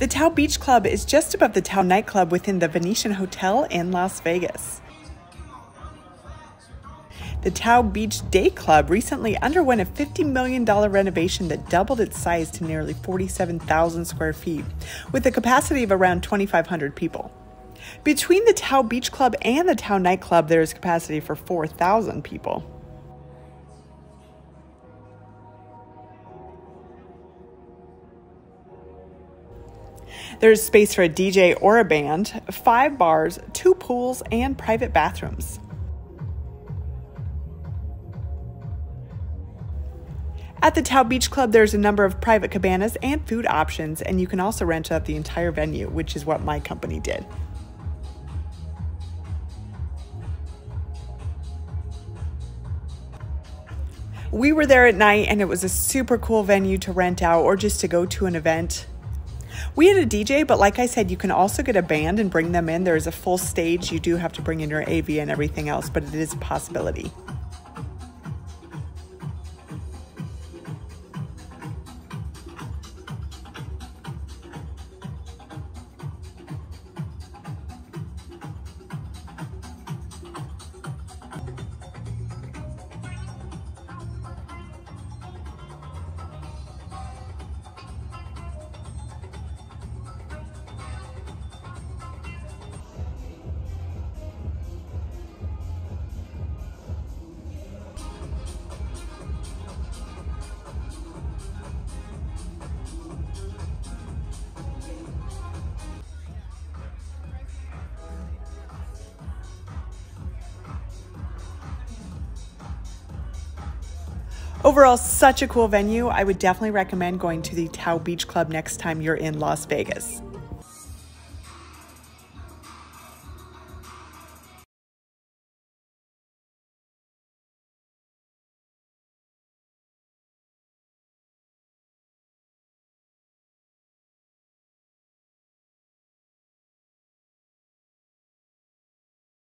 The Tao Beach Club is just above the Tao nightclub within the Venetian Hotel in Las Vegas. The Tao Beach Day Club recently underwent a $50 million renovation that doubled its size to nearly 47,000 square feet, with a capacity of around 2,500 people. Between the Tao Beach Club and the Tao Nightclub, there is capacity for 4,000 people. There's space for a DJ or a band, five bars, two pools, and private bathrooms. At the Tao Beach Club, there's a number of private cabanas and food options, and you can also rent out the entire venue, which is what my company did. We were there at night, and it was a super cool venue to rent out or just to go to an event. We had a DJ, but like I said, you can also get a band and bring them in. There is a full stage. You do have to bring in your AV and everything else, but it is a possibility. Overall, such a cool venue. I would definitely recommend going to the Tao Beach Club next time you're in Las Vegas.